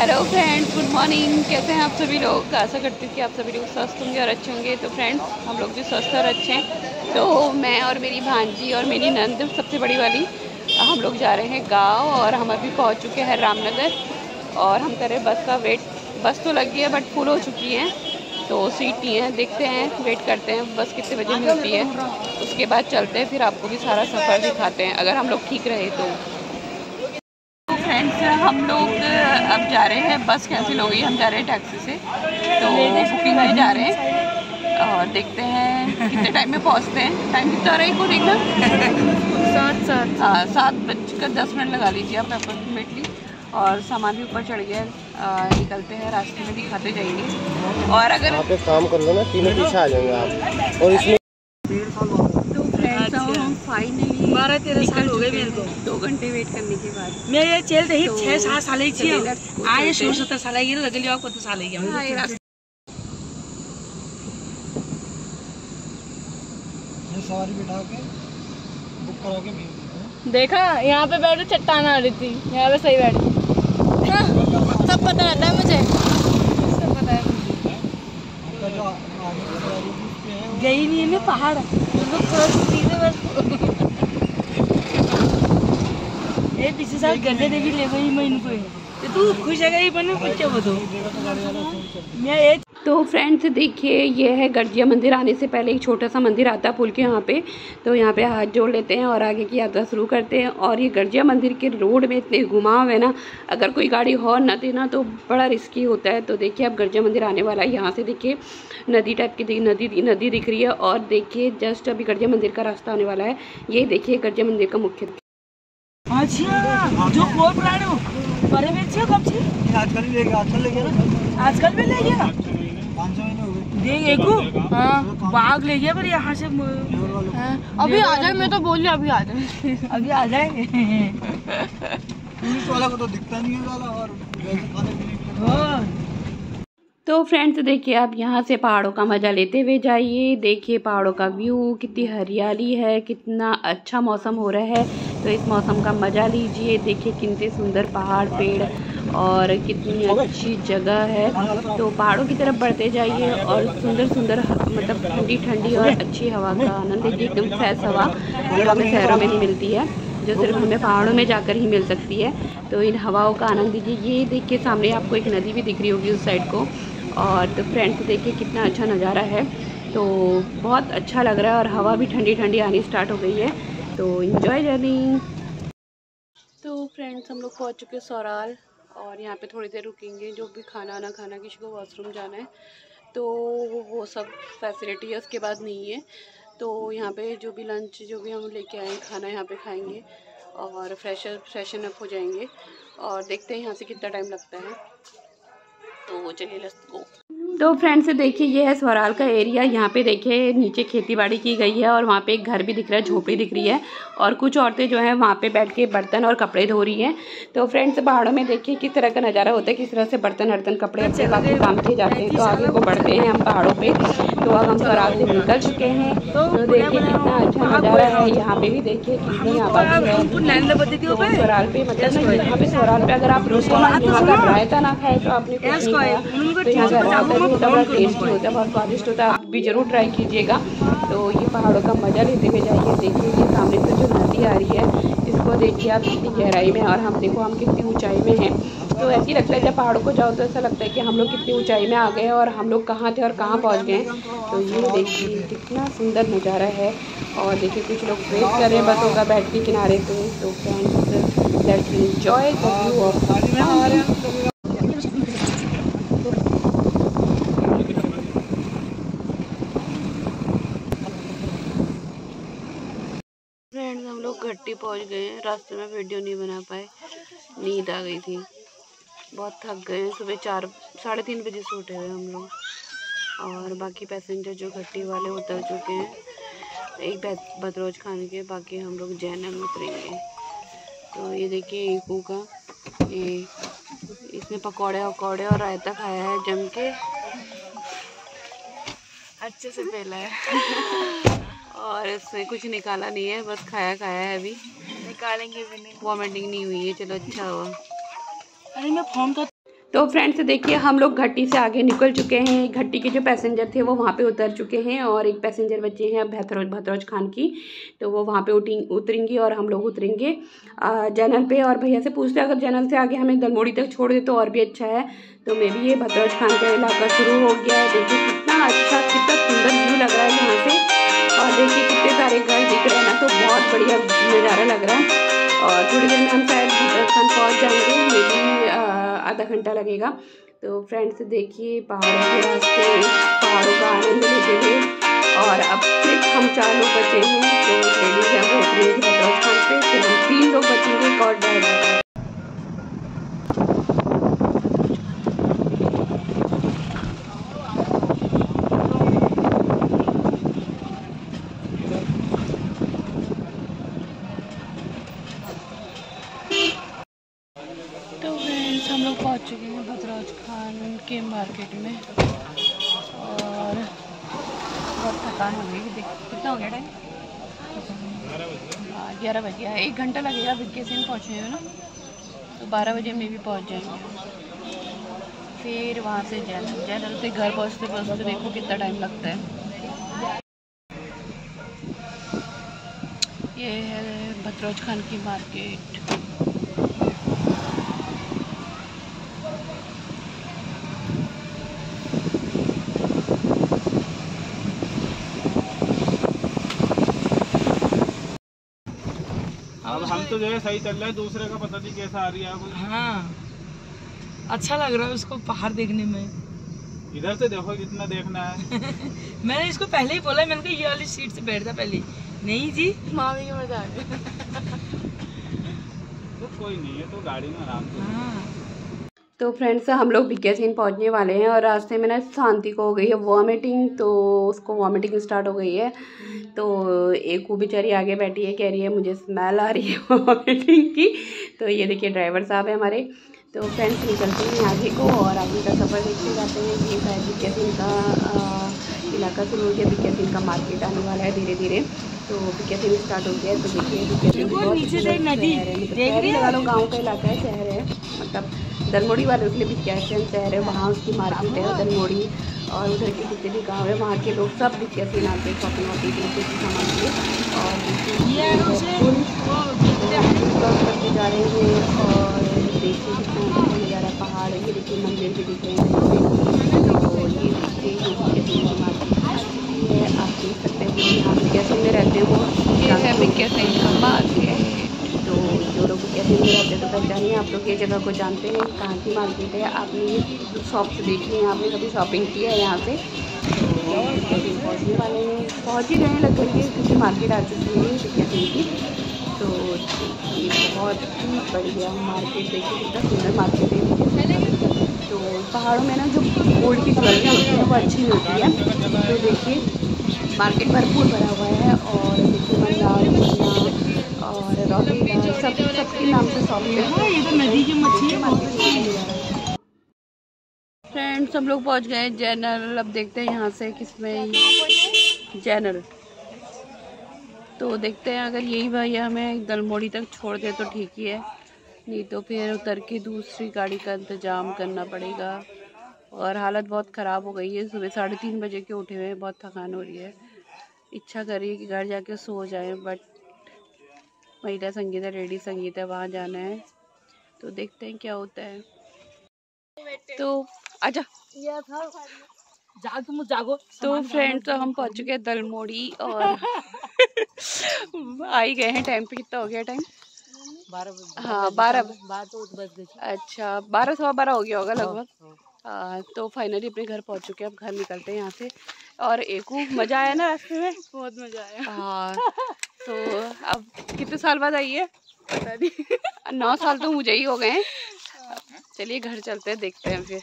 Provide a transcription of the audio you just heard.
Hello friends good morning कैसे हैं आप सभी लोग? आशा करती हूँ कि आप सभी लोग स्वस्थ होंगे और अच्छे होंगे। तो फ्रेंड्स हम लोग भी स्वस्थ और अच्छे हैं। तो मैं और मेरी भांजी और मेरी नंद, सबसे बड़ी वाली, हम लोग जा रहे हैं गाँव और हम अभी पहुँच चुके हैं रामनगर। और हम करें बस का वेट बस तो लग गई है बट फुल हो चुकी है। तो सीट नहीं है, देखते हैं वेट करते हैं, बस कितने बजे मिलती है। उसके बाद चलते हैं, फिर आपको भी सारा सफ़र दिखाते हैं, अगर हम लोग ठीक रहे तो। फ्रेंड्स हम लोग अब जा रहे हैं बस कैंसिल हो गई हम जा रहे हैं टैक्सी से। तो बुकिंग में जा रहे हैं। और देखते हैं कितने टाइम में पहुँचते हैं। टाइम कितना रहा को देखना? सात सात। हाँ सात बजकर दस मिनट लगा लीजिए आप अप्रोक्सीमेटली और सामान भी ऊपर चढ़ गया निकलते हैं रास्ते में दिखाते जाएँगे। और अगर आप एक काम कर लो ना तीनों पीछे आ जाएँगे आप। और इसमें तो हम फाइनली बारह तेरह साल हो गए मेरे को। दो घंटे वेट करने के बाद। मैं ये चलते ही तो छह सात साल ही go आए सोलह सत्तर साल ही लगल जाओ कत साल ही हाँ, सवारी बिठा के बुक करा के भेज देखा यहाँ पे बैठो चट्टान आ रही थी। यहाँ पे सही बैठ हाँ, सब पता रहता है मुझे? सब पता है गई नहीं है मैं पहाड़। लोग थोड़ा सा बस। ये पिछले साल गड्ढे देवी ले गई मैं इनको। तो तू खुश है गई बने कुछ बतो मैं ये तो फ्रेंड्स देखिए ये है गर्जिया मंदिर। आने से पहले एक छोटा सा मंदिर आता है पुल के यहाँ पे। तो यहाँ पे हाथ जोड़ लेते हैं और आगे की यात्रा शुरू करते हैं। और ये गर्जिया मंदिर के रोड में इतने घुमाव है ना अगर कोई गाड़ी हॉर्न ना देना तो बड़ा रिस्की होता है। तो देखिए अब गर्जिया मंदिर आने वाला है। यहाँ से देखिए नदी टाइप की नदी नदी दिख रही है। और देखिए जस्ट अभी गर्जिया मंदिर का रास्ता आने वाला है। ये देखिए गर्जिया मंदिर का मुख्य अच्छा जो हो आजकल लेके ना आजकल में ले देख एको हाँ। बाग ले गया पर यहाँ से हाँ, अभी आ जाए मैं तो बोल रही अभी आ जाए। अभी आ जाए। पुलिस वाला को तो दिखता नहीं है वाला और खाने पीने के लिए हाँ। तो फ्रेंड्स देखिए आप यहाँ से पहाड़ों का मज़ा लेते हुए जाइए। देखिए पहाड़ों का व्यू कितनी हरियाली है कितना अच्छा मौसम हो रहा है। तो इस मौसम का मज़ा लीजिए। देखिए कितने सुंदर पहाड़ पेड़ और कितनी अच्छी जगह है। तो पहाड़ों की तरफ़ बढ़ते जाइए और सुंदर सुंदर मतलब ठंडी ठंडी और अच्छी हवा का आनंद लीजिए। एकदम फ्रेश हवा जो हमें शहरों में नहीं मिलती है, जो सिर्फ़ हमें पहाड़ों में जाकर ही मिल सकती है। तो इन हवाओं का आनंद लीजिए। ये देखिए, सामने आपको एक नदी भी दिख रही होगी उस साइड को। और तो फ्रेंड्स, देखिए कितना अच्छा नज़ारा है। तो बहुत अच्छा लग रहा है और हवा भी ठंडी ठंडी आनी स्टार्ट हो गई है। तो इन्जॉय जर्नी तो फ्रेंड्स, हम लोग पहुँच चुके हैं सौराल। और यहाँ पे थोड़ी देर रुकेंगे, जो भी खाना आना खाना, किसी को वॉशरूम जाना है तो वो सब फैसिलिटी है, उसके बाद नहीं है। तो यहाँ पे जो भी लंच जो भी हम लेके आए, खाना यहाँ पे खाएँगे और फ्रेश फ्रेशन अप हो जाएँगे और देखते हैं यहाँ से कितना टाइम लगता है। तो चलिए लस्त गो तो फ्रेंड्स देखिए, ये है स्वराल का एरिया यहाँ पे देखिए, नीचे खेती बाड़ी की गई है और वहाँ पे एक घर भी दिख रहा है, झोपड़ी दिख रही है और कुछ औरतें जो हैं वहाँ पे बैठ के बर्तन और कपड़े धो रही हैं। तो फ्रेंड्स पहाड़ों में देखिए किस तरह का नज़ारा होता है, किस तरह से बर्तन वर्तन कपड़े अपने बाकी काम किए जाते हैं। तो आगे को बढ़ते हैं हम पहाड़ों पर तो अब हम स्वराल से निकल चुके हैं। तो देखिए कितना अच्छा नज़ारा है। यहाँ पे भी देखिए कितनी आबादी है। तो स्वराल पे मतलब ना, यहाँ पे स्वराल पे अगर आप का रायता ना खाए तो आपने तो यहाँ होता है बड़ा टेस्टी होता है, बहुत स्वादिष्ट होता है। आप भी ज़रूर ट्राई कीजिएगा। तो ये पहाड़ों का मज़ा लेते हुए जाइए, देखिए, ये सामने से जो नदी आ रही है, इसको देखिए आप कितनी गहराई में और हम देखो हम कितनी ऊंचाई में हैं। तो ऐसे ही लगता है, जब पहाड़ों को जाओ तो ऐसा लगता है कि हम लोग कितनी ऊंचाई में आ गए और हम लोग कहाँ थे और कहाँ पहुँच गए तो ये देखिए, कितना सुंदर नज़ारा है। और देखिए, कुछ लोग वेट कर रहे हैं बसों का बैठ के किनारे पे। तो फ्रेंड्स लेट्स ऑफ़ पहाड़ फ्रेंड्स लोग पहुँच गए हैं। रास्ते में वीडियो नहीं बना पाए। नींद आ गई थी। बहुत थक गए हैं। सुबह चार, साढ़े तीन बजे से उठे हुए हम लोग। और बाकी पैसेंजर जो घट्टी वाले उतर चुके हैं। एक भद्रोज खान के। बाकी हम लोग जैनल में उतरेंगे। तो ये देखिए ईकू का। ये, इसने पकौड़े वकौड़े और रायता खाया है जम के। अच्छे से पहला है। और इसमें कुछ निकाला नहीं है बस खाया खाया है अभी। निकालेंगे भी नहीं। वॉमिटिंग नहीं हुई है चलो अच्छा हुआ। अरे मैं फ़ोन कर तो फ्रेंड्स देखिए हम लोग घट्टी से आगे निकल चुके हैं। घट्टी के जो पैसेंजर थे वो वहाँ पे उतर चुके हैं और एक पैसेंजर बच्चे हैं भतरोज भतरोज खान की। तो वो वहाँ पे उठी उतरेंगी और हम लोग उतरेंगे जनरल पे। और भैया से पूछते हैं अगर जनरल से आगे हमें दलमोड़ी तक छोड़ दे तो और भी अच्छा है। तो मे भी ये भतरोज खान का इलाका शुरू हो गया है। देखिए कितना अच्छा कितना सुंदर व्यू लग रहा है यहाँ से। तो नज़ारा लग रहा है और थोड़ी देर में हम शायद राजस्थान पहुँच जाएँगे मे भी आधा घंटा लगेगा। तो फ्रेंड्स देखिए, पहाड़ों के रास्ते, पहाड़ों का आनंद लेते हुए और अब सिर्फ़ हम चार लोग बचे हैं तो लेडीज़ है वो पहुँच चुके हैं भद्राज खान के मार्केट में। और बहुत थकान हो गई देख, कितना हो गया टाइम हाँ ग्यारह बज गया एक घंटा लगेगा विक्के सिंह पहुँचने में ना? तो बारह बजे में भी पहुँच जाएँगे। फिर वहाँ से जैनल जैनल से घर पहुँचते पहुँचते देखो कितना टाइम लगता है। ये है भद्रोज खान की मार्केट अब हम तो जो है सही चल रहे हैं दूसरे का पता नहीं कैसा आ रही है हाँ। अच्छा लग रहा है उसको पहाड़ देखने में। इधर से देखो कितना देखना है। मैंने इसको पहले ही बोला मैंने कहा ये वाली सीट से बैठता पहले। नहीं जी। मामी के मज़ा आ गया तो कोई नहीं है तो गाड़ी में आराम से। हाँ। तो फ्रेंड्स हम लोग भिक्या सीन पहुँचने वाले हैं और रास्ते में ना शांति को हो गई है वॉमिटिंग तो उसको वॉमिटिंग स्टार्ट हो गई है। तो एक वो बेचारी आगे बैठी है, कह रही है, मुझे स्मेल आ रही है वॉमिटिंग की। तो ये देखिए ड्राइवर साहब है हमारे। तो फ्रेंड्स निकलते हैं आगे को और आगे का सफ़र देखते जाते हैं। ये शायद भिक्या सीन का इलाका शुरू हो गया भिक्या सीन का मार्केट आने वाला है धीरे धीरे तो सीन स्टार्ट हो गया है तो देखिए से नदी रही है? गाँव का इलाका है शहर है मतलब दलमोड़ी वालों के लिए भिक्यासन शहर है वहाँ उसकी मार्केट है दलमोड़ी और उधर के जितने भी गाँव है वहाँ के लोग सब भिक्यासीन आते हैं शॉपिंग वॉपिंग के सामान के और करते जा रहे हैं और देखिए कितना अच्छा नज़ारा पहाड़ ये देखिए मंदिर भी दिख रहे हैं तो ये देखिए ये भिक्यासीन की मार्केट है आप देख सकते हैं यहाँ भिक्यासीन में रहते हैं वो ये है भिक्यासीन का मार्केट तो जो लोग कैसे रहते हैं, आप लोग ये जगह को जानते हैं, कहाँ की मार्केट है, आपने ये शॉप से देखी है, आपने कभी शॉपिंग की है यहाँ से तो पहुँचने वाले हैं पहुँच ही रहे हैं क्योंकि मार्केट आ चुकी है कैसे की तो ये बहुत ही बढ़िया मार्केट देखिए कितना सुंदर मार्केट है। तो पहाड़ों में ना जो गोल्ड की ज्वेलरी होती है, वो अच्छी होती है। तो देखिए मार्केट भरपूर भरा हुआ है और देखिए मंदार और रॉकेट सब सबके नाम से शॉप है नदी की मच्छी है फ्रेंड्स हम लोग पहुँच गए जैनल अब देखते हैं यहाँ से किसमें जैनल तो देखते हैं, अगर यही भैया हमें दलमोड़ी तक छोड़ दे तो ठीक ही है। नहीं तो फिर उतर के दूसरी गाड़ी का इंतज़ाम करना पड़ेगा। और हालत बहुत ख़राब हो गई है। सुबह साढ़े तीन बजे के उठे हुए हैं, बहुत थकान हो रही है। इच्छा करिए कि घर जाके सो जाएँ बट महिला संगीत है लेडी संगीत है वहाँ जाना है। तो देखते हैं क्या होता है। तो अच्छा जाग जागो। तो फ्रेंड्स तो हम पहुँच चुके हैं दलमोड़ी और आ ही गए हैं टाइम पे। कितना हो गया टाइम बारह हाँ बारह बारह तो बज गई अच्छा बारह सवा बारह हो गया होगा लगभग। हाँ। तो फाइनली अपने घर पहुँच चुके हैं। अब घर निकलते हैं यहाँ से। और एक मज़ा आया ना रास्ते में। बहुत मज़ा आया। हाँ। तो अब कितने साल बाद आई है? पता नहीं। नौ साल तो मुझे ही हो गए हैं। चलिए घर चलते हैं देखते हैं फिर।